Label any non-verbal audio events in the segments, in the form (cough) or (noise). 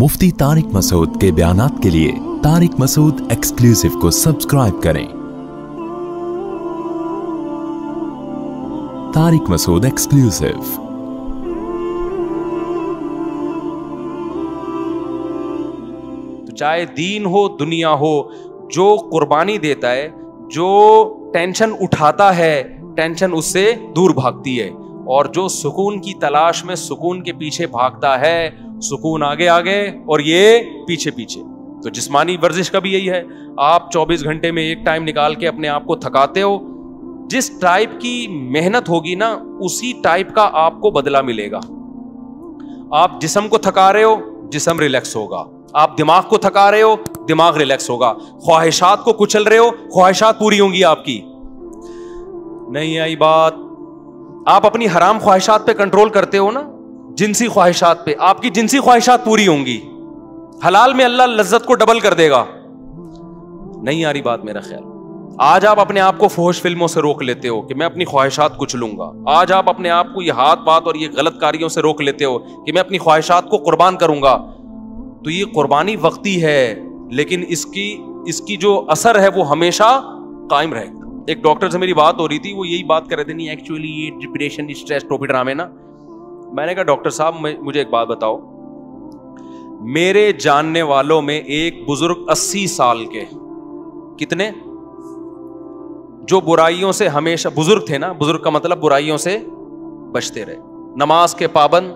मुफ्ती तारिक मसूद के बयान के लिए तारिक मसूद एक्सक्लूसिव को सब्सक्राइब करें। तारिक मसूद एक्सक्लूसिव। तो चाहे दीन हो, दुनिया हो, जो कुर्बानी देता है, जो टेंशन उठाता है, टेंशन उससे दूर भागती है। और जो सुकून की तलाश में सुकून के पीछे भागता है सुकून आगे आगे और ये पीछे पीछे। तो जिस्मानी वर्जिश का भी यही है। आप 24 घंटे में एक टाइम निकाल के अपने आप को थकाते हो। जिस टाइप की मेहनत होगी ना, उसी टाइप का आपको बदला मिलेगा। आप जिसम को थका रहे हो, जिसम रिलैक्स होगा। आप दिमाग को थका रहे हो, दिमाग रिलैक्स होगा। ख्वाहिशात को कुचल रहे हो, ख्वाहिशात पूरी होंगी आपकी। नहीं आई बात। आप अपनी हराम ख्वाहिशात पे कंट्रोल करते हो ना जिनसी ख्वाहिशात पे। आपकी जिनसी ख्वाहिशात पूरी होंगी। हलाल में अल्लाह लज्जत को डबल कर देगा। नहीं आ रही बात मेरा ख्याल। आज आप अपने आप को फोश फ़िल्मों से रोक लेते हो कि मैं अपनी ख्वाहिशात कुछ लूँगा। आज आप अपने आप को ये हाथ बात और ये गलत कार्यों से रोक लेते हो कि मैं अपनी ख्वाहिशात को कुर्बान करूँगा। तो ये कुर्बानी वक्ती है, लेकिन इसकी इसकी जो असर है वो हमेशा कायम रहेगा। एक डॉक्टर से मेरी बात हो रही थी, वो यही बात कर रहे थे, नहीं एक्चुअली ये डिप्रेशन स्ट्रेस टोपी ड्रामे ना? मैंने कहा, डॉक्टर साहब मुझे एक बात बताओ। मेरे जानने वालों में एक बुज़ुर्ग 80 साल के कितने? जो बुराइयों से हमेशा, बुज़ुर्ग थे ना, बुज़ुर्ग का मतलब बुराइयों से बचते रहे। नमाज़ के पाबंद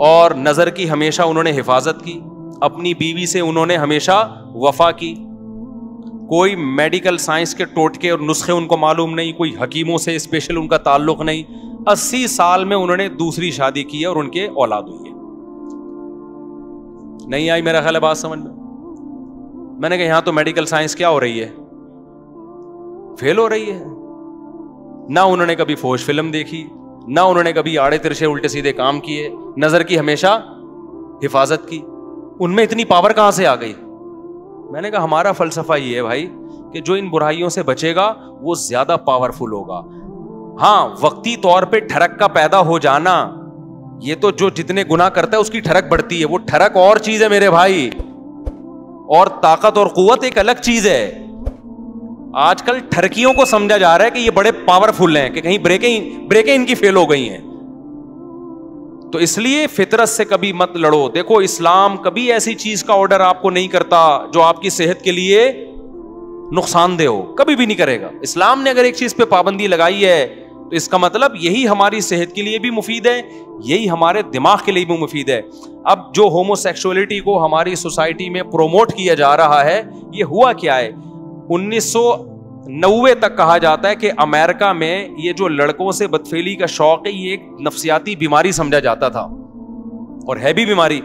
और नज़र की हमेशा उन्होंने हिफाजत की। अपनी बीवी से उन्होंने हमेशा वफा की। कोई मेडिकल साइंस के टोटके और नुस्खे उनको मालूम नहीं, कोई हकीमों से स्पेशल उनका ताल्लुक नहीं। अस्सी साल में उन्होंने दूसरी शादी की है और उनके औलाद हुई है। नहीं आई मेरा ख्याल बात समझ में? मैंने कहा, यहाँ तो मेडिकल साइंस क्या हो रही है? फेल हो रही है। ना उन्होंने कभी फोश फ़िल्म देखी, ना उन्होंने कभी आड़े तिरछे उल्टे सीधे काम किए, नज़र की हमेशा हिफाजत की। उनमें इतनी पावर कहाँ से आ गई? मैंने कहा, हमारा फलसफा ये है भाई कि जो इन बुराइयों से बचेगा, वो ज़्यादा पावरफुल होगा। हाँ वक्ती तौर पे ठरक का पैदा हो जाना, ये तो जो जितने गुना करता है, उसकी ठरक बढ़ती है। वो ठरक और चीज़ है मेरे भाई। और ताकत और कुत एक अलग चीज़ है। आजकल ठरकियों को समझा जा रहा है कि ये बड़े पावरफुल हैं, कि कहीं ब्रेकें ब्रेकें इनकी फेल हो गई हैं। तो इसलिए फितरत से कभी मत लड़ो। देखो, इस्लाम कभी ऐसी चीज़ का ऑर्डर आपको नहीं करता जो आपकी सेहत के लिए नुकसानदेह हो। कभी भी नहीं करेगा। इस्लाम ने अगर एक चीज़ पे पाबंदी लगाई है तो इसका मतलब यही हमारी सेहत के लिए भी मुफीद है, यही हमारे दिमाग के लिए भी मुफीद है। अब जो होमोसेक्सुअलिटी को हमारी सोसाइटी में प्रोमोट किया जा रहा है, ये हुआ क्या है? 1990 तक कहा जाता है कि अमेरिका में ये जो लड़कों से बदफेली का शौक है, ये एक नफसियाती बीमारी समझा जाता था। और है भी बीमारी।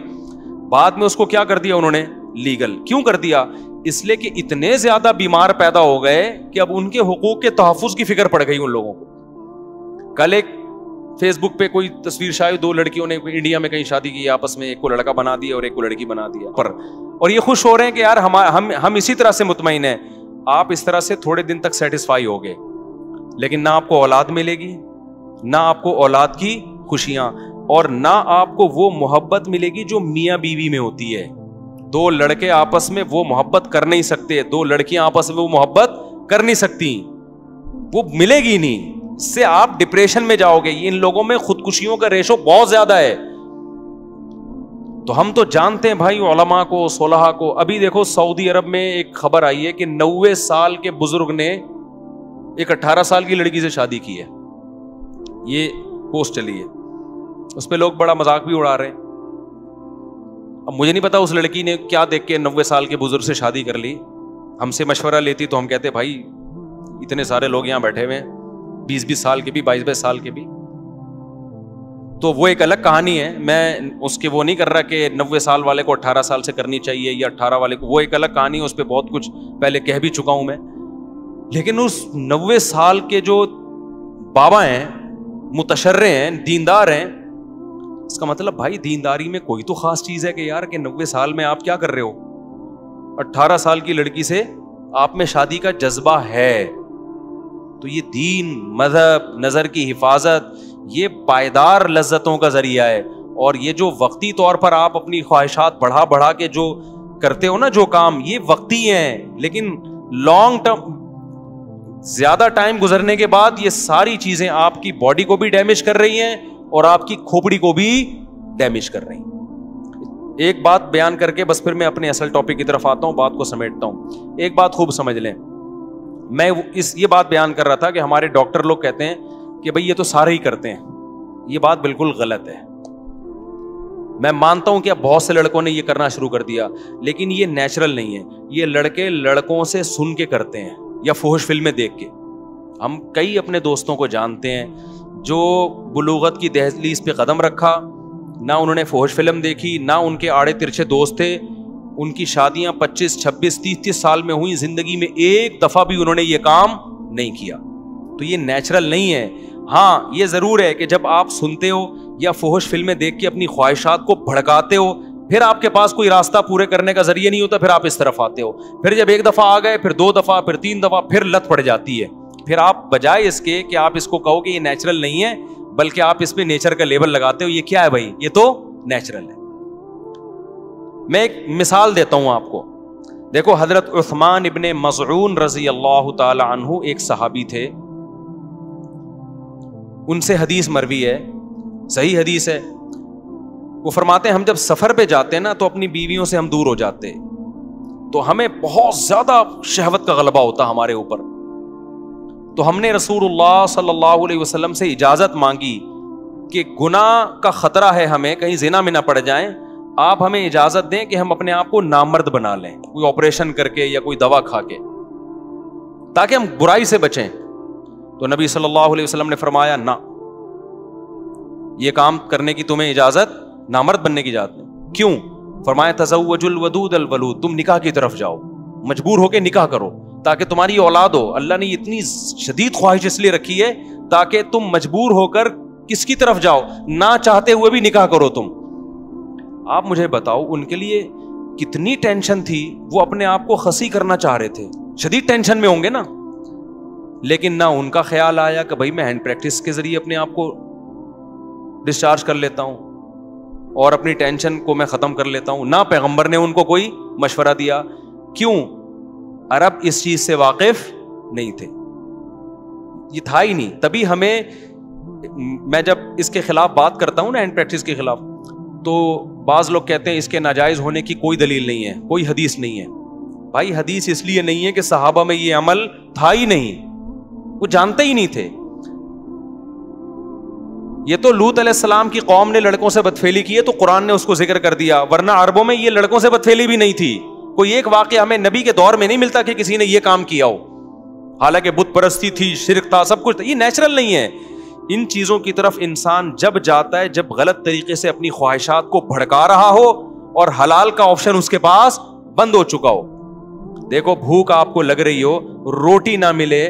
बाद में उसको क्या कर दिया उन्होंने? लीगल। क्यों कर दिया? इसलिए कि इतने ज़्यादा बीमार पैदा हो गए कि अब उनके हकूक के तहफ़ की फ़िक्र पड़ गई उन लोगों को। कल एक फेसबुक पे कोई तस्वीर शायद दो लड़कियों ने इंडिया में कहीं शादी की, आपस में एक को लड़का बना दिया और एक को लड़की बना दिया। पर और ये खुश हो रहे हैं कि यार हम हम हम इसी तरह से मुतमिन हैं। आप इस तरह से थोड़े दिन तक सेटिस्फाई हो गए लेकिन ना आपको औलाद मिलेगी, ना आपको औलाद की खुशियाँ, और ना आपको वो मोहब्बत मिलेगी जो मियाँ बीवी में होती है। दो लड़के आपस में वो मोहब्बत कर नहीं सकते, दो लड़कियाँ आपस में वो मोहब्बत कर नहीं सकती। वो मिलेगी नहीं। इससे आप डिप्रेशन में जाओगे, इन लोगों में खुदकुशियों का रेशो बहुत ज़्यादा है। तो हम तो जानते हैं भाई ओलमा को, सोलहा को। अभी देखो, सऊदी अरब में एक खबर आई है कि नब्बे साल के बुज़ुर्ग ने एक अट्ठारह साल की लड़की से शादी की है। ये पोस्ट चली है। उस पर लोग बड़ा मज़ाक भी उड़ा रहे हैं। अब मुझे नहीं पता उस लड़की ने क्या देख के नब्बे साल के बुज़ुर्ग से शादी कर ली। हमसे मशवरा लेती तो हम कहते, भाई, इतने सारे लोग यहाँ बैठे हुए हैं। बीस बीस साल के भी बाईस बाईस साल के भी। तो वो एक अलग कहानी है। मैं उसके वो नहीं कर रहा कि नब्बे साल वाले को अट्ठारह साल से करनी चाहिए या अट्ठारह वाले को, वो एक अलग कहानी है, उस पर बहुत कुछ पहले कह भी चुका हूँ मैं। लेकिन उस नब्बे साल के जो बाबा हैं, मुतशर्रे हैं, दीनदार हैं, इसका मतलब भाई दीनदारी में कोई तो खास चीज़ है कि यार कि नब्बे साल में आप क्या कर रहे हो? अट्ठारह साल की लड़की से आप में शादी का जज्बा है। तो ये दीन, मज़हब, नज़र की हिफाजत ये पायदार लज्जतों का ज़रिया है। और ये जो वक्ती तौर पर आप अपनी ख्वाहिशात बढ़ा बढ़ा के जो करते हो ना, जो काम, ये वक्ती हैं। लेकिन लॉन्ग टर्म ज़्यादा टाइम गुजरने के बाद ये सारी चीज़ें आपकी बॉडी को भी डैमेज कर रही हैं और आपकी खोपड़ी को भी डैमेज कर रही हैं। एक बात बयान करके बस फिर मैं अपने असल टॉपिक की तरफ़ आता हूँ, बात को समेटता हूँ। एक बात खूब समझ लें। मैं इस, ये बात बयान कर रहा था कि हमारे डॉक्टर लोग कहते हैं कि भाई ये तो सारे ही करते हैं। ये बात बिल्कुल गलत है। मैं मानता हूँ कि अब बहुत से लड़कों ने ये करना शुरू कर दिया लेकिन ये नेचुरल नहीं है। ये लड़के लड़कों से सुन के करते हैं या फोहश फ़िल्में देख के। हम कई अपने दोस्तों को जानते हैं जो बुलूगत की दहलीज पे कदम रखा ना उन्होंने फोहश फ़िल्म देखी ना उनके आड़े तिरछे दोस्त थे। उनकी शादियाँ 25, 26, 30, 30 साल में हुई ज़िंदगी में एक दफ़ा भी उन्होंने ये काम नहीं किया। तो ये नेचुरल नहीं है। हाँ ये ज़रूर है कि जब आप सुनते हो या फोहश फ़िल्में देख के अपनी ख्वाहिशात को भड़काते हो, फिर आपके पास कोई रास्ता पूरे करने का ज़रिए नहीं होता, फिर आप इस तरफ़ आते हो। फिर जब एक दफ़ा आ गए, फिर दो दफ़ा, फिर तीन दफ़ा, फिर लत पड़ जाती है। फिर आप बजाय इसके कि आप इसको कहो कि ये नेचुरल नहीं है, बल्कि आप इस पे नेचर का लेबल लगाते हो, ये क्या है भाई? ये तो नेचुरल है। मैं एक मिसाल देता हूँ आपको। देखो, हज़रत उस्मान इबन मजरून रज़ी अल्लाह तु एक सहाबी थे। उनसे हदीस मरवी है, सही हदीस है। वो फरमाते हैं, हम जब सफ़र पे जाते हैं ना तो अपनी बीवियों से हम दूर हो जाते तो हमें बहुत ज़्यादा शहवत का गलबा होता हमारे ऊपर। तो हमने रसूलुल्लाह सल्लल्लाहु अलैहि वसल्लम से इजाज़त मांगी कि गुनाह का खतरा है हमें, कहीं जिना में ना पड़ जाएँ। आप हमें इजाज़त दें कि हम अपने आप को नामर्द बना लें। कोई ऑपरेशन करके या कोई दवा खा के ताकि हम बुराई से बचें। तो नबी सल्लल्लाहु अलैहि वसल्लम ने फरमाया, ना, ये काम करने की तुम्हें इजाज़त, नामर्द बनने की इजाज़त नहीं। क्यों? फरमाया तजवजुल वदूद अल वलूद, तुम निकाह की तरफ़ जाओ, मजबूर होकर निकाह करो, ताकि तुम्हारी औलाद हो। अल्लाह ने इतनी शदीद ख्वाहिश इसलिए रखी है, ताकि तुम मजबूर होकर किसकी तरफ़ जाओ, ना चाहते हुए भी निकाह करो तुम। आप मुझे बताओ, उनके लिए कितनी टेंशन थी, वो अपने आप को खसी करना चाह रहे थे। शदीद टेंशन में होंगे ना? लेकिन ना उनका ख्याल आया कि भाई मैं हैंड प्रैक्टिस के ज़रिए अपने आप को डिस्चार्ज कर लेता हूँ और अपनी टेंशन को मैं ख़त्म कर लेता हूँ। ना पैगंबर ने उनको कोई मशवरा दिया। क्यों? अरब इस चीज़ से वाकिफ नहीं थे। ये था ही नहीं। तभी हमें, मैं जब इसके खिलाफ बात करता हूँ ना हैंड प्रैक्टिस के खिलाफ तो बाज़ लोग कहते हैं इसके नाजायज़ होने की कोई दलील नहीं है, कोई हदीस नहीं है। भाई हदीस इसलिए नहीं है कि सहाबा में ये अमल था ही नहीं। वो जानते ही नहीं थे। ये तो लूत सलाम की कौम ने लड़कों से बदफेली की है तो कुरान ने उसको ज़िक्र कर दिया, वरना अरबों में ये लड़कों से बदफेली भी नहीं थी। कोई एक वाक्य हमें नबी के दौर में नहीं मिलता कि किसी ने ये काम किया हो। हालाँकि बुत परस्ती थी, शिरक था, सब कुछ था, ये नेचुरल नहीं है। इन चीज़ों की तरफ़ इंसान जब जाता है, जब गलत तरीके से अपनी ख्वाहिशात को भड़का रहा हो और हलाल का ऑप्शन उसके पास बंद हो चुका हो। देखो, भूख आपको लग रही हो, रोटी ना मिले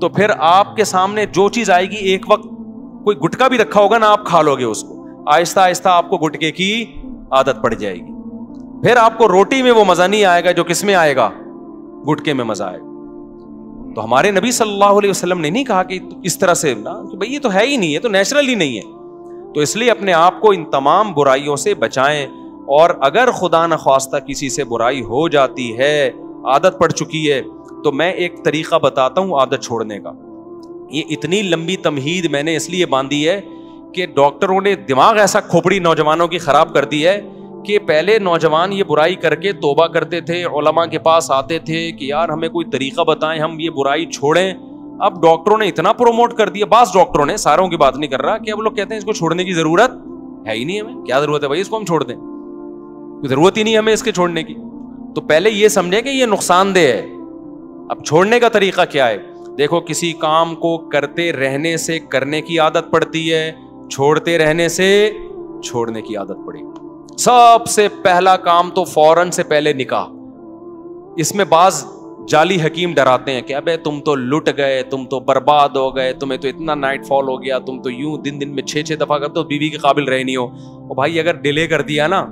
तो फिर आपके सामने जो चीज़ आएगी, एक वक्त कोई गुटका भी रखा होगा ना, आप खा लोगे उसको। आहिस्ता आहिस्ता आपको गुटके की आदत पड़ जाएगी। फिर आपको रोटी में वो मज़ा नहीं आएगा जो किसमें आएगा? गुटके में मज़ा आएगा। तो हमारे नबी सल्लल्लाहु अलैहि वसल्लम ने नहीं कहा कि इस तरह से ना, कि भाई ये तो है ही नहीं है तो नेचुरल ही नहीं है। तो इसलिए अपने आप को इन तमाम बुराइयों से बचाएँ और अगर खुदा न ख्वास्ता किसी से बुराई हो जाती है, आदत पड़ चुकी है तो मैं एक तरीका बताता हूँ आदत छोड़ने का। ये इतनी लंबी तमहीद मैंने इसलिए बांधी है कि डॉक्टरों ने दिमाग ऐसा खोपड़ी नौजवानों की खराब कर दी है कि पहले नौजवान ये बुराई करके तोबा करते थे ओलमा के पास आते थे कि यार हमें कोई तरीका बताएँ, हम ये बुराई छोड़ें। अब डॉक्टरों ने इतना प्रोमोट कर दिया, बास डॉक्टरों ने, सारों की बात नहीं कर रहा कि अब लोग कहते हैं इसको छोड़ने की ज़रूरत है ही नहीं हमें, क्या ज़रूरत है भाई इसको हम छोड़ दें? ज़रूरत ही नहीं हमें इसके छोड़ने की। तो पहले ये समझे कि ये नुकसानदेह है। अब छोड़ने का तरीका क्या है? देखो, किसी काम को करते रहने से करने की आदत पड़ती है, छोड़ते रहने से छोड़ने की आदत पड़ी। सबसे पहला काम तो फ़ौरन से पहले निकाह। इसमें बाज जाली हकीम डराते हैं कि, अबे, तुम तो लुट गए, तुम तो बर्बाद हो गए, तुम्हें तो इतना नाइट फॉल हो गया, तुम तो यूँ दिन दिन में छह छह दफ़ा करते हो बीवी के काबिल रह नहीं हो। और भाई, अगर डिले कर दिया ना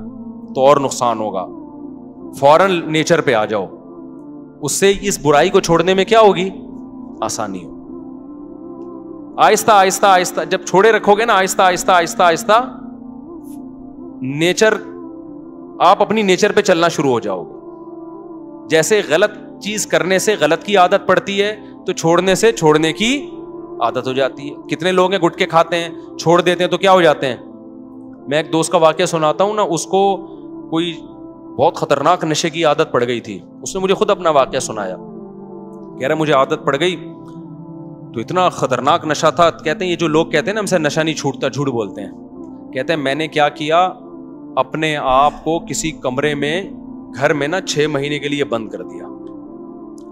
तो और नुकसान होगा। फ़ौरन नेचर पे आ जाओ। उससे इस बुराई को छोड़ने में क्या होगी? आसानी हो आहिस्ता आहिस्ता आहिस्ता, जब छोड़े रखोगे ना, आहिस्ता आहिस्ता आहिस्ता आहिस्ता, नेचर, आप अपनी नेचर पे चलना शुरू हो जाओगे। जैसे गलत चीज़ करने से गलत की आदत पड़ती है तो छोड़ने से छोड़ने की आदत हो जाती है। कितने लोग हैं, गुटके खाते हैं, छोड़ देते हैं तो क्या हो जाते हैं? मैं एक दोस्त का वाक्य सुनाता हूँ ना, उसको कोई बहुत खतरनाक नशे की आदत पड़ गई थी। उसने मुझे खुद अपना वाक्य सुनाया। कह रहा, मुझे आदत पड़ गई। तो इतना खतरनाक नशा था, कहते हैं, ये जो लोग कहते हैं ना, हमसे नशा नहीं छूटता, झूठ बोलते हैं। कहते हैं, मैंने क्या किया? अपने आप को किसी कमरे में, घर में ना छह महीने के लिए बंद कर दिया।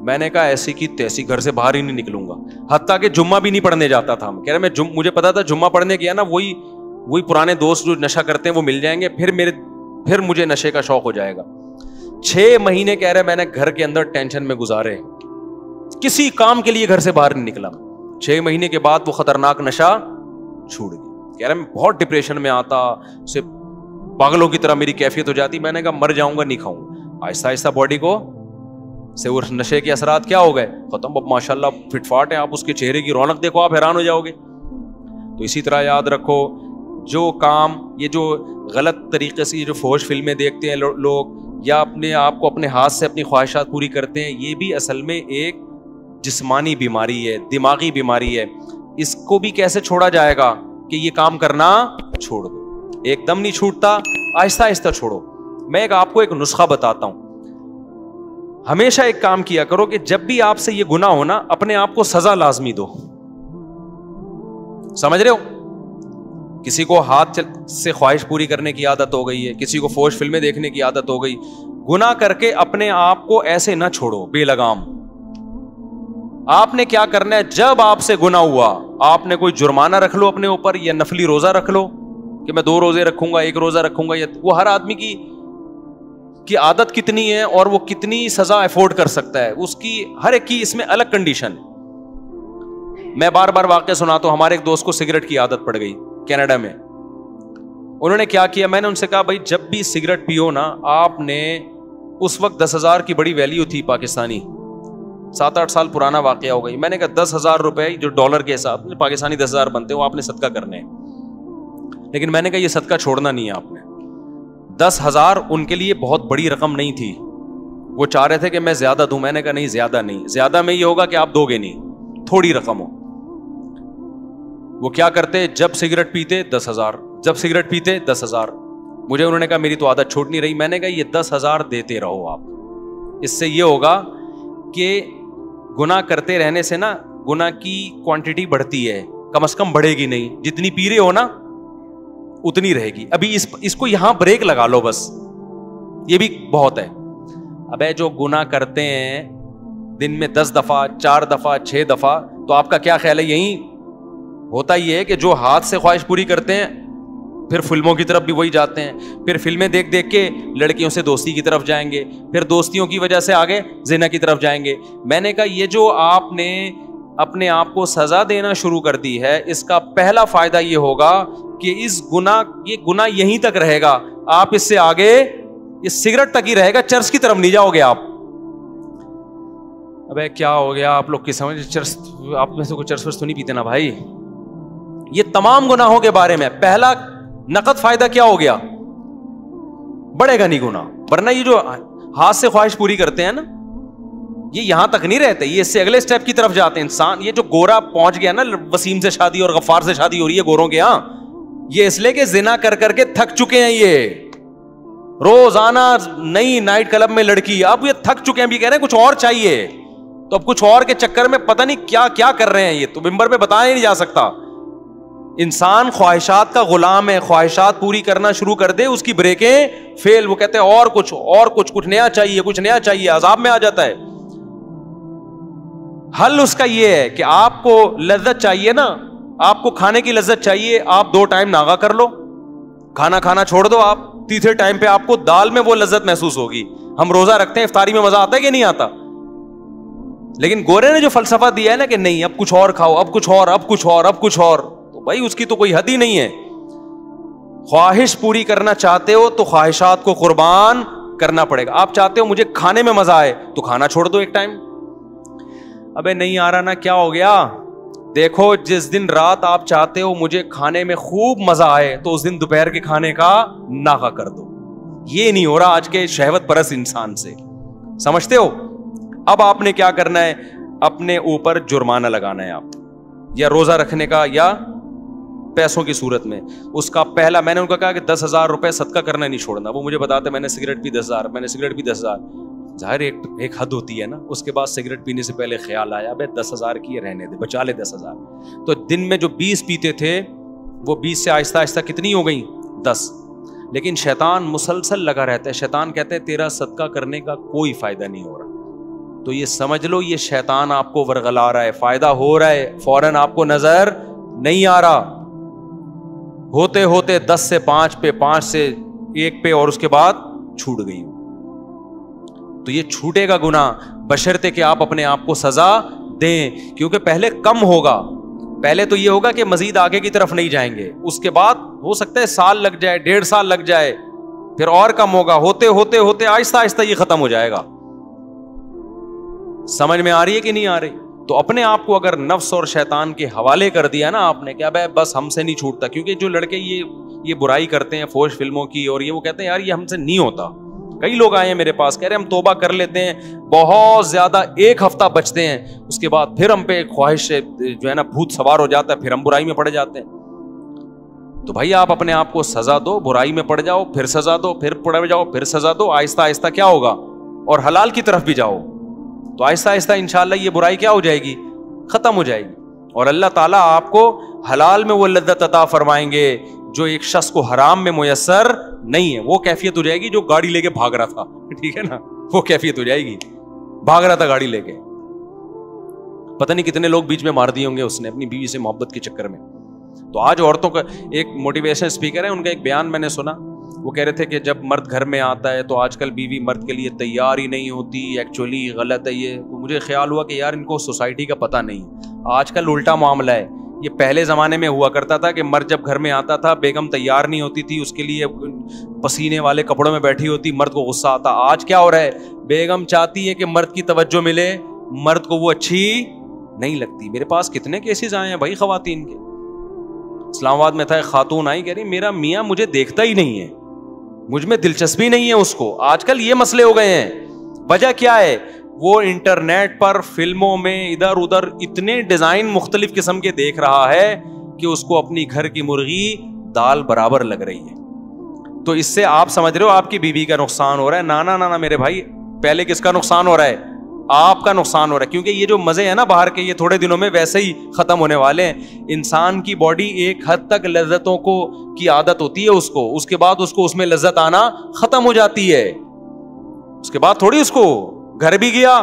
मैंने कहा, ऐसी की तैसी, घर से बाहर ही नहीं निकलूँगा। हत्या के जुम्मा भी नहीं पढ़ने जाता था कह रहे, मैं मुझे पता था जुम्मा पढ़ने गया ना, वही वही पुराने दोस्त जो नशा करते हैं, वो मिल जाएँगे। फिर मेरे फिर मुझे नशे का शौक हो जाएगा। छह महीने कह रहे मैंने घर के अंदर टेंशन में गुजारे किसी काम के लिए घर से बाहर नहीं निकला। छह महीने के बाद वो खतरनाक नशा छूट गई कह रहे मैं बहुत डिप्रेशन में आता से पागलों की तरह मेरी कैफियत हो जाती। मैंने कहा, मर जाऊँगा, नहीं खाऊँगा। आहिस्ता आहिस्ता बॉडी को से उस नशे के असरात क्या हो गए? खत्म, अब माशाल्लाह फिटफाट है आप, उसके चेहरे की रौनक देखो, आप हैरान हो जाओगे। तो इसी तरह याद रखो जो काम, ये जो गलत तरीके से जो फौज फ़िल्में देखते हैं लोग, या अपने आप को अपने हाथ से अपनी ख्वाहिशात पूरी करते हैं, ये भी असल में एक जिस्मानी बीमारी है, दिमागी बीमारी है। इसको भी कैसे छोड़ा जाएगा कि ये काम करना छोड़ दो? एकदम नहीं छूटता, आहिस्ता आहिस्ता छोड़ो। मैं एक आपको एक नुस्खा बताता हूँ। हमेशा एक काम किया करो कि जब भी आपसे ये गुना हो ना, अपने आप को सजा लाजमी दो। समझ रहे हो? किसी को हाथ से ख्वाहिश पूरी करने की आदत हो गई है, किसी को फौज फ़िल्में देखने की आदत हो गई। गुना करके अपने आप को ऐसे ना छोड़ो, बेलगाम। आपने क्या करना है? जब आपसे गुना हुआ, आपने कोई जुर्माना रख लो अपने ऊपर या नफली रोजा रख लो कि मैं दो रोज़े रखूँगा, एक रोजा रखूँगा या वो हर आदमी की की आदत कितनी है और वो कितनी सजा अफोर्ड कर सकता है। उसकी हर एक की इसमें अलग कंडीशन मैं बार बार वाक्य सुना तो हमारे एक दोस्त को सिगरेट की आदत पड़ गई। कनाडा में। उन्होंने क्या किया? मैंने उनसे कहा, भाई, जब भी सिगरेट पियो ना, आपने उस वक्त दस हज़ार की बड़ी वैल्यू थी पाकिस्तानी। सात आठ साल पुराना वाक्य हो गई। मैंने कहा, दस हज़ार रुपए जो डॉलर के हिसाब से पाकिस्तानी दस हज़ार बनते हैं आपने सदका करने लेकिन मैंने कहा, ये सदका छोड़ना नहीं है आपने। दस हज़ार उनके लिए बहुत बड़ी रकम नहीं थी। वो चाह रहे थे कि मैं ज़्यादा दूँ। मैंने कहा, नहीं, ज़्यादा नहीं। ज़्यादा में ये होगा कि आप दोगे नहीं। थोड़ी रकम हो। वो क्या करते? जब सिगरेट पीते, दस हज़ार। जब सिगरेट पीते, दस हज़ार। मुझे उन्होंने कहा, मेरी तो आदत छोड़ नहीं रही। मैंने कहा, ये दस हज़ार देते रहो आप। इससे ये होगा कि गुना करते रहने से ना गुना की क्वांटिटी बढ़ती है। कम अज कम बढ़ेगी नहीं। जितनी पी रहे हो ना, उतनी रहेगी। अभी इस, इसको यहाँ ब्रेक लगा लो बस। ये भी बहुत है। अब जो गुना करते हैं, दिन में दस दफ़ा, चार दफ़ा, छह दफ़ा तो आपका क्या ख्याल है? यही होता ही है कि जो हाथ से ख्वाहिश पूरी करते हैं, फिर फ़िल्मों की तरफ़ भी वही जाते हैं। फिर फ़िल्में देख देख के लड़कियों से दोस्ती की तरफ़ जाएँगे, फिर दोस्तियों की वजह से आगे जिना की तरफ़ जाएँगे। मैंने कहा, ये जो आपने अपने आप को सजा देना शुरू कर दी है, इसका पहला फ़ायदा ये होगा कि इस गुना, ये गुना यहीं तक रहेगा। आप इससे आगे, इस सिगरेट तक ही रहेगा, चर्च की तरफ़ नहीं जाओगे आप। अबे, क्या हो गया? आप लोग की समझ, चर्च, आप में से कोई चर्च वर्च तो नहीं पीते ना भाई? ये तमाम गुनाहों के बारे में पहला नकद फ़ायदा क्या हो गया? बढ़ेगा नहीं गुना वरना ये जो हाथ से ख्वाहिश पूरी करते हैं ना, ये यहाँ तक नहीं रहते, ये इससे अगले स्टेप की तरफ़ जाते हैं। इंसान, ये जो गोरा पहुँच गया ना, वसीम से शादी और गफ्फार से शादी हो रही है गोरों के यहाँ ये इसलिए कि जिना कर करके थक चुके हैं ये। रोज़ाना नई नाइट क्लब में लड़की, अब ये थक चुके हैं भी कह रहे हैं, कुछ और चाहिए। तो अब कुछ और के चक्कर में पता नहीं क्या क्या कर रहे हैं ये। तो बिंबर में बताया नहीं जा सकता। इंसान ख्वाहिशात का गुलाम है, ख्वाहिशात पूरी करना शुरू कर दे, उसकी ब्रेकें फेल। वो कहते हैं, और कुछ और कुछ कुछ नया चाहिए, कुछ नया चाहिए, अजाब में आ जाता है। हल उसका यह है कि आपको लज्जत चाहिए ना, आपको खाने की लज्जत चाहिए, आप दो टाइम नागा कर लो। खाना खाना छोड़ दो आप, तीसरे टाइम पे आपको दाल में वो लज्जत महसूस होगी। हम रोजा रखते हैं, इफ्तारी में मज़ा आता है कि नहीं आता? लेकिन गोरे ने जो फलसफा दिया है ना कि नहीं, अब कुछ और खाओ, अब कुछ और, अब कुछ और, अब कुछ और। भाई, उसकी तो कोई हद ही नहीं है। ख्वाहिश पूरी करना चाहते हो तो ख्वाहिशात को कुर्बान करना पड़ेगा। आप चाहते हो मुझे खाने में मज़ा आए तो खाना छोड़ दो एक टाइम अबे, नहीं आ रहा ना, क्या हो गया? देखो, जिस दिन रात आप चाहते हो मुझे खाने में खूब मज़ा आए तो उस दिन दोपहर के खाने का नाका कर दो। ये नहीं हो रहा आज के शहवत परस इंसान से। समझते हो? अब आपने क्या करना है? अपने ऊपर जुर्माना लगाना है आप। या रोजा रखने का, या पैसों की सूरत में। उसका पहला, मैंने उनका कहा कि दस हज़ार रुपए सदका करना नहीं छोड़ना। वो मुझे बताते, मैंने सिगरेट पी दस हज़ार, मैंने सिगरेट पी दस हज़ार। ज़ाहिर एक एक हद होती है ना। उसके बाद सिगरेट पीने से पहले ख्याल आया भाई दस हज़ार की रहने दे, बचा ले दस हज़ार। तो दिन में जो बीस पीते थे, वो बीस से आहिस्ता आहिस्ता कितनी हो गई? दस। लेकिन शैतान मुसलसल लगा रहता है। शैतान कहते हैं, तेरा सदका करने का कोई फ़ायदा नहीं हो रहा। तो ये समझ लो, ये शैतान आपको वर्गला रहा है। फ़ायदा हो रहा है, फ़ौरन आपको नज़र नहीं आ रहा। होते होते दस से पाँच पे, पाँच से एक पे और उसके बाद छूट गई तो ये छूटेगा गुना बशर्ते कि आप अपने आप को सजा दें, क्योंकि पहले कम होगा। पहले तो ये होगा कि मजीद आगे की तरफ़ नहीं जाएँगे। उसके बाद हो सकता है साल लग जाए, डेढ़ साल लग जाए, फिर और कम होगा। होते होते होते आहिस्ता आहिस्ता ये खत्म हो जाएगा। समझ में आ रही है कि नहीं आ रही? तो अपने आप को अगर नफ्स और शैतान के हवाले कर दिया ना आपने क्या भाई बस हमसे नहीं छूटता, क्योंकि जो लड़के ये ये बुराई करते हैं फोश फ़िल्मों की और ये वो कहते हैं, यार, ये हमसे नहीं होता। कई लोग आए हैं मेरे पास, कह रहे हम तोबा कर लेते हैं, बहुत ज़्यादा एक हफ़्ता बचते हैं, उसके बाद फिर हम पे ख्वाहिश जो है ना, भूत सवार हो जाता है, फिर हम बुराई में पड़ जाते हैं। तो भाई, आप अपने आप को सजा दो, बुराई में पड़ जाओ, फिर सजा दो, फिर पड़ जाओ, फिर सजा दो आहिस्ता आहिस्ता क्या होगा? और हलाल की तरफ़ भी जाओ। तो आहिस्ता आहिस्ता इंशाल्लाह ये बुराई क्या हो जाएगी? खत्म हो जाएगी। और अल्लाह ताला आपको हलाल में वो लद्दत अता फरमाएँगे, जो एक शख्स को हराम में मुयसर नहीं है। वो कैफियत हो जाएगी जो गाड़ी लेके भाग रहा था। ठीक है ना? वो कैफियत हो जाएगी। भाग रहा था गाड़ी लेके। पता नहीं कितने लोग बीच में मार दिए होंगे उसने अपनी बीवी से मोहब्बत के चक्कर में। तो आज औरतों का एक मोटिवेशन स्पीकर है, उनका एक बयान मैंने सुना। वो कह रहे थे कि जब मर्द घर में आता है तो आजकल बीवी मर्द के लिए तैयार ही नहीं होती एक्चुअली गलत है ये। तो मुझे ख्याल हुआ कि यार इनको सोसाइटी का पता नहीं आजकल उल्टा मामला है। ये पहले ज़माने में हुआ करता था कि मर्द जब घर में आता था, बेगम तैयार नहीं होती थी, उसके लिए पसीने वाले कपड़ों में बैठी होती, मर्द को गुस्सा आता। आज क्या हो रहा है? बेगम चाहती है कि मर्द की तवज्जो मिले, मर्द को वो अच्छी नहीं लगती। मेरे पास कितने केसेस आए हैं भाई खातन के। इस्लामाबाद में था, एक खातून आई, कह रही, मेरा मियाँ मुझे देखता ही नहीं है। मुझमें दिलचस्पी नहीं है उसको। आजकल ये मसले हो गए हैं। वजह क्या है? वो इंटरनेट पर फ़िल्मों में इधर उधर इतने डिज़ाइन मुख्तलिफ़ किस्म के देख रहा है कि उसको अपनी घर की मुर्गी दाल बराबर लग रही है। तो इससे आप समझ रहे हो आपकी बीबी का नुकसान हो रहा है। ना ना ना ना मेरे भाई, पहले किसका नुकसान हो रहा है? आपका नुकसान हो रहा है। क्योंकि ये जो मज़े हैं ना बाहर के, ये थोड़े दिनों में वैसे ही खत्म होने वाले हैं। इंसान की बॉडी एक हद तक लज्जतों को, की आदत होती है उसको। उसके बाद उसको उसमें लज्जत आना खत्म हो जाती है। उसके बाद थोड़ी उसको, घर भी गया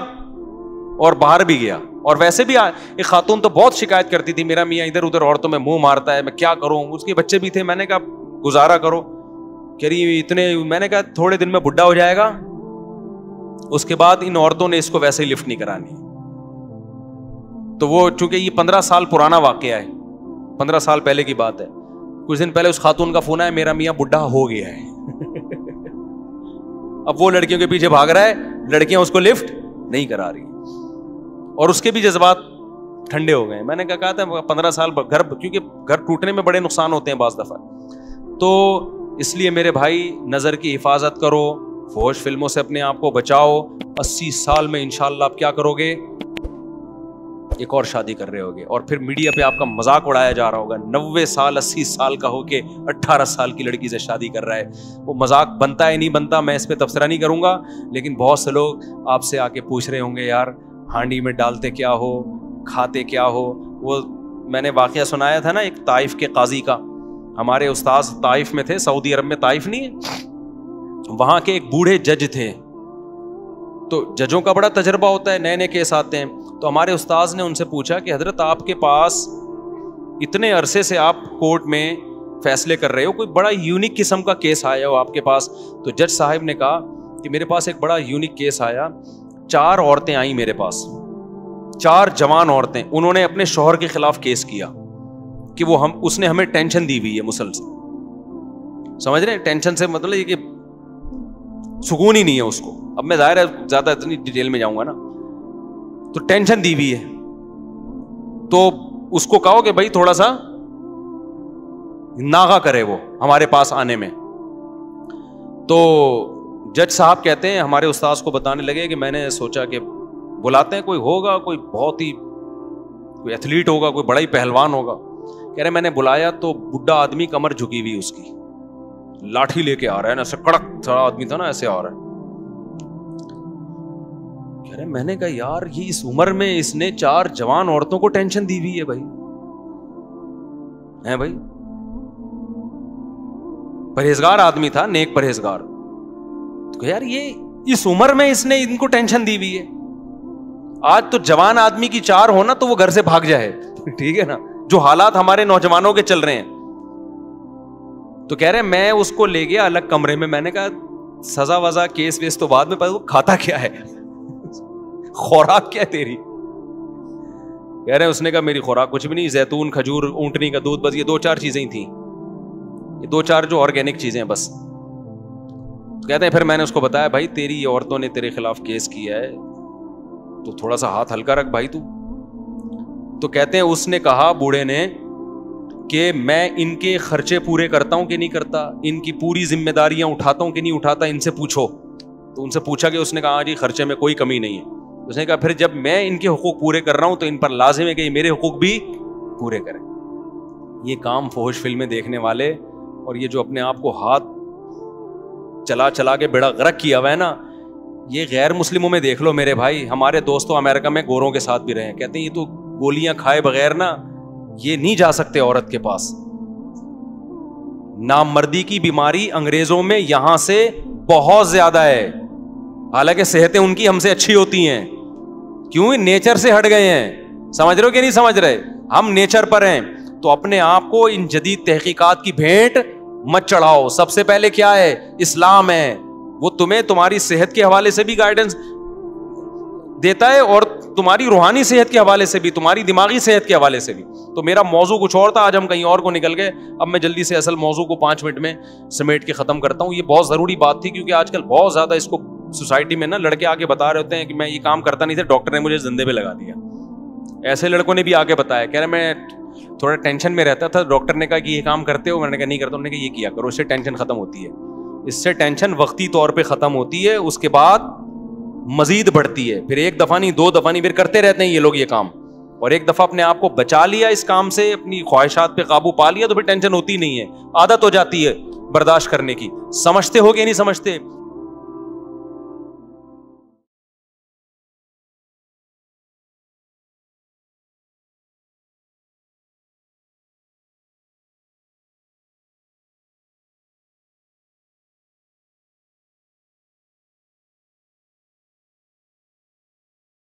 और बाहर भी गया। और वैसे भी एक खातून तो बहुत शिकायत करती थी मेरा मियाँ, इधर उधर औरतों में मुँह मारता है, मैं क्या करूँ? उसके बच्चे भी थे, मैंने कहा, गुजारा करो। कह रही, इतने, मैंने कहा, थोड़े दिन में बुढ़ा हो जाएगा। उसके बाद इन औरतों ने इसको वैसे ही लिफ्ट नहीं करानी। तो वो चूँकि ये पंद्रह साल पुराना वाक्य है, पंद्रह साल पहले की बात है। कुछ दिन पहले उस खातून का फ़ोन आया, मेरा मियाँ बुढ़ा हो गया है। (laughs) अब वो लड़कियों के पीछे भाग रहा है, लड़कियाँ उसको लिफ्ट नहीं करा रही। और उसके भी जज्बात ठंडे हो गए। मैंने क्या कहा था पंद्रह साल घर क्योंकि घर टूटने में बड़े नुकसान होते हैं बाज दफ़ा। तो इसलिए मेरे भाई नज़र की हिफाजत करो फोश फ़िल्मों से अपने आप को बचाओ। अस्सी साल में इंशाल्लाह आप क्या करोगे? एक और शादी कर रहे होगे और फिर मीडिया पे आपका मज़ाक उड़ाया जा रहा होगा। नब्बे साल, अस्सी साल का होके अट्ठारह साल की लड़की से शादी कर रहा है। वो मज़ाक बनता है नहीं बनता, मैं इस पर तबसरा नहीं करूँगा। लेकिन बहुत से लोग आपसे आके पूछ रहे होंगे, यार, हांडी में डालते क्या हो? खाते क्या हो? वो मैंने वाक़ सुनाया था ना एक ताइफ के काजी का। हमारे उस्ताद ताइफ में थे, सऊदी अरब में ताइफ नहीं है। वहाँ के एक बूढ़े जज थे। तो जजों का बड़ा तजर्बा होता है नए नए केस आते हैं। तो हमारे उस्ताज ने उनसे पूछा कि, हज़रत, आपके पास इतने अरसे से आप कोर्ट में फैसले कर रहे हो, कोई बड़ा यूनिक किस्म का केस आया हो आपके पास? तो जज साहब ने कहा कि, मेरे पास एक बड़ा यूनिक केस आया। चार औरतें आई मेरे पास। चार जवान औरतें। उन्होंने अपने शोहर के खिलाफ केस किया कि वो हम, उसने हमें टेंशन दी हुई है मुसलसल। समझ रहे हैं? टेंशन से मतलब ये कि सुकून ही नहीं है उसको। अब मैं ज़ाहिर है ज़्यादा इतनी डिटेल में जाऊँगा ना। तो टेंशन दी हुई है। तो उसको कहो कि भाई थोड़ा सा नागा करे वो हमारे पास आने में। तो जज साहब कहते हैं, हमारे उस्ताद को बताने लगे कि मैंने सोचा कि बुलाते हैं, कोई होगा, कोई बहुत ही, कोई एथलीट होगा, कोई बड़ा ही पहलवान होगा। कह रहे, मैंने बुलाया तो बुढ़ा आदमी कमर झुकी हुई उसकी। लाठी लेके आ रहा है ना, ऐसा कड़क सा आदमी था ना, ऐसे आ रहा है। रहे, मैंने कहा, यार, ये इस उम्र में इसने चार जवान औरतों को टेंशन दी हुई है भाई। है भाई? परहेजगार आदमी था, नेक परहेजगार। तो यार, ये इस उम्र में इसने इनको टेंशन दी हुई है। आज तो जवान आदमी की चार हो ना तो वो घर से भाग जाए। (laughs) ठीक है ना? जो हालात हमारे नौजवानों के चल रहे हैं। तो कह रहे मैं उसको ले गया अलग कमरे में। मैंने कहा, सजा वजा, केस वेस तो बाद में पर वो खाता क्या है? (laughs) खुराक क्या तेरी? कह रहे उसने कहा, मेरी खुराक कुछ भी नहीं, जैतून, खजूर, ऊंटनी का दूध, बस ये दो चार चीज़ें ही थी। ये दो चार जो ऑर्गेनिक चीज़ें हैं, बस। तो कहते हैं, फिर मैंने उसको बताया, भाई, तेरी औरतों ने तेरे खिलाफ केस किया है तो थोड़ा सा हाथ हल्का रख भाई तू। तो कहते हैं, उसने कहा, बूढ़े ने कि मैं इनके खर्चे पूरे करता हूँ कि नहीं करता, इनकी पूरी जिम्मेदारियाँ उठाता हूँ कि नहीं उठाता, इनसे पूछो। तो उनसे पूछा कि उसने कहा हाँ जी, खर्चे में कोई कमी नहीं है। उसने कहा, फिर जब मैं इनके हकूक पूरे कर रहा हूँ तो इन पर लाजिम है कि मेरे हकूक भी पूरे करें। ये काम फोहश फ़िल्में देखने वाले और ये जो अपने आप को हाथ चला चला के बेड़ा गर्क किया हुआ है ना, ये गैर मुस्लिमों में देख लो मेरे भाई। हमारे दोस्तों अमेरिका में गोरों के साथ भी रहे हैं। कहते हैं, ये तो गोलियाँ खाए बगैर ना ये नहीं जा सकते औरत के पास। नामर्दी की बीमारी अंग्रेज़ों में यहाँ से बहुत ज़्यादा है। हालाँकि सेहतें उनकी हमसे अच्छी होती हैं। क्यों? नेचर से हट गए हैं। समझ रहे हो कि नहीं समझ रहे? हम नेचर पर हैं। तो अपने आप को इन जदीद तहकीकात की भेंट मत चढ़ाओ। सबसे पहले क्या है? इस्लाम है। वो तुम्हें तुम्हारी सेहत के हवाले से भी गाइडेंस देता है और तुम्हारी रूहानी सेहत के हवाले से भी, तुम्हारी दिमागी सेहत के हवाले से भी। तो मेरा मौजू कुछ और था, आज हम कहीं और को निकल गए। अब मैं जल्दी से असल मौजू को पाँच मिनट में समेट के ख़त्म करता हूँ। ये बहुत ज़रूरी बात थी, क्योंकि आजकल बहुत ज़्यादा इसको सोसाइटी में ना लड़के आके बता रहे होते हैं कि मैं ये काम करता नहीं था, डॉक्टर ने मुझे जिंदे पे लगा दिया। ऐसे लड़कों ने भी आके बताया, कह रहे, मैं थोड़ा टेंशन में रहता था, डॉक्टर ने कहा कि ये काम करते हो? मैंने कहा, नहीं करता उन्होंने कहा, ये किया करो, इससे टेंशन खत्म होती है। इससे टेंशन वक्ती तौर पे ख़त्म होती है, उसके बाद मजीद बढ़ती है। फिर एक दफ़ा नहीं, दो दफ़ा नहीं, फिर करते रहते हैं ये लोग ये काम। और एक दफ़ा अपने आप को बचा लिया इस काम से, अपनी ख्वाहिशात पे काबू पा लिया तो फिर टेंशन होती नहीं है। आदत हो जाती है बर्दाश्त करने की। समझते हो कि नहीं समझते?